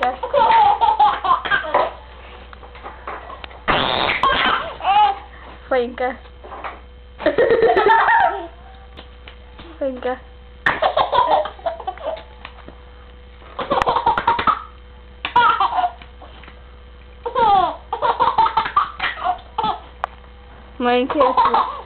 cá. Vem cá. Vem cá. Mãe, que é isso?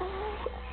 Oh.